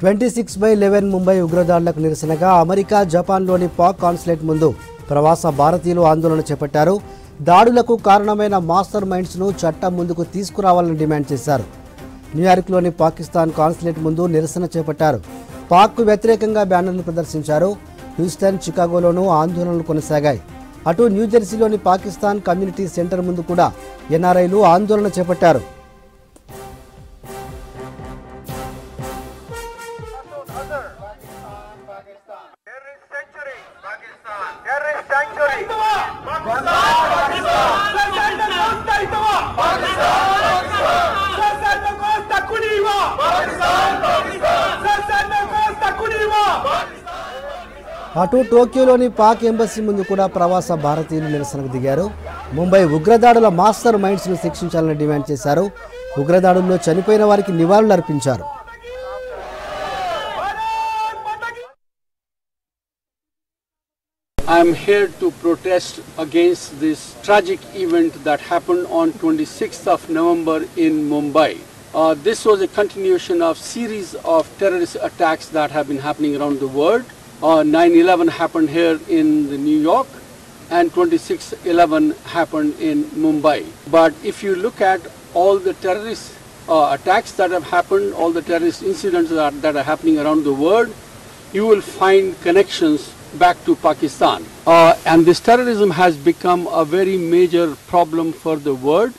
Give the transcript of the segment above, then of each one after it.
Twenty six by eleven Mumbai ఉగ్రదాడులకు నిరసనగా America జపాన్లోని Pak consulate ముందు ప్రవాస భారతీయులు ఆందోళన చేపట్టారు. దాడులకు కారణమైన మాస్టర్ మైండ్స్ను చట్టం ముందుకు తీసుకురావాలని డిమాండ్ చేశారు. న్యూయార్క్లోని పాకిస్తాన్ కాన్సులేట్ ముందు నిరసన చేపట్టారు. పాక్కు వ్యతిరేకంగా బ్యానర్లు ప్రదర్శించారు. హ్యూస్టన్ చికాగోలోనూ ఆందోళనలు కొనసాగాయి. అటు న్యూజెర్సీలోని పాకిస్తాన్ కమ్యూనిటీ సెంటర్ ముందు కూడా ఎన్ఆర్ఐలు ఆందోళన చేపట్టారు. అటు టోక్యోలోని పాక్ ఎంబసీ ముందు కూడా ప్రవాస భారతీయులు నిరసనకు దిగారు. ముంబై ఉగ్రదాడుల మాస్టర్ మైండ్స్ను శిక్షించాలని డిమాండ్ చేశారు. ఉగ్రదాడుల్లో చనిపోయిన వారికి నివాళులు అర్పించారు. I am here to protest against this tragic event that happened on 26th of November in Mumbai. Uh, this was a continuation of series of terrorist attacks that have been happening around the world. Uh, 9/11 happened here in New York, and 26/11 happened in Mumbai. But if you look at all the terrorist uh, attacks that have happened, all the terrorist incidents that, that are happening around the world, you will find connections back to Pakistan. Uh, and this terrorism has become a very major problem for the world.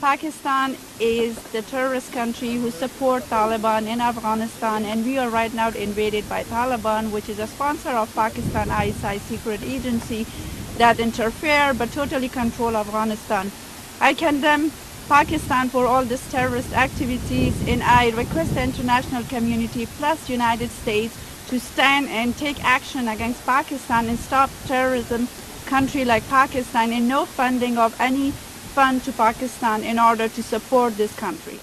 Pakistan is the terrorist country who support Taliban in Afghanistan and we are right now invaded by Taliban which is a sponsor of Pakistan ISI secret agency that interfere but totally control Afghanistan. I condemn Pakistan for all these terrorist activities and I request the international community plus United States to stand and take action against Pakistan and stop terrorism country like Pakistan and no funding of any fund to Pakistan in order to support this country.